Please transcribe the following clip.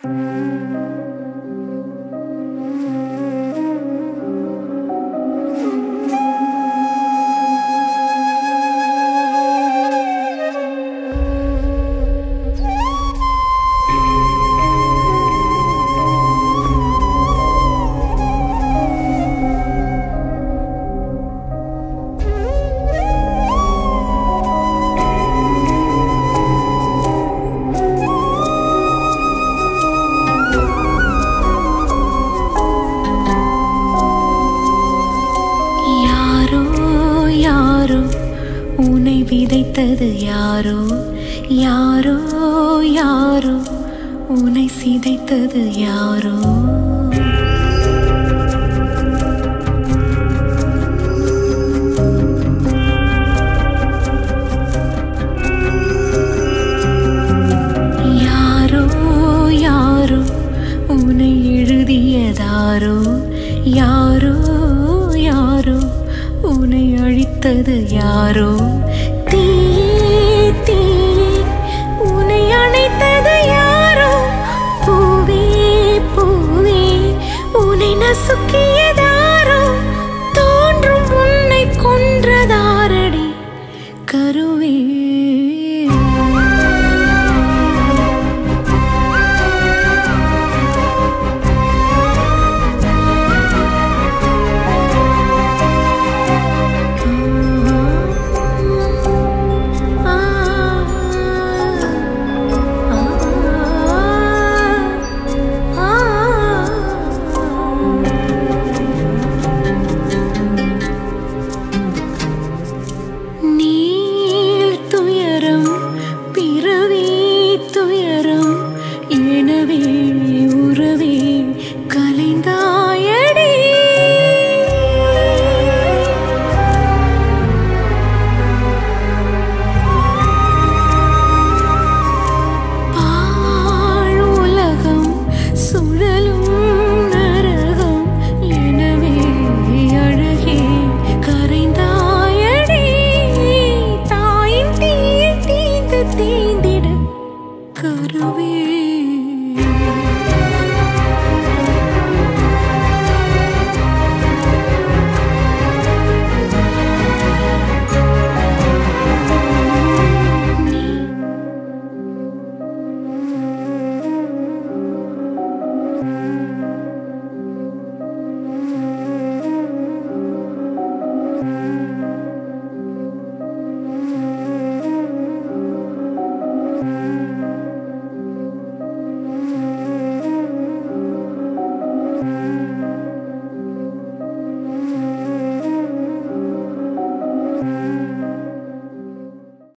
யாரோ உன்னை விதைத்தது யாரோ? யாரோ யாரோ? உன்னை சிதைத்தது யாரோ? யாரோ யாரோ? உன்னை எழுதியதாரோ? யாரோ யாரோ? அழித்தது யாரோ? தீயே தீயே உன்னை அணைத்தது யாரோ? பூவே பூவே உன்னை நசுக்கியது தீந்திடும் கருவே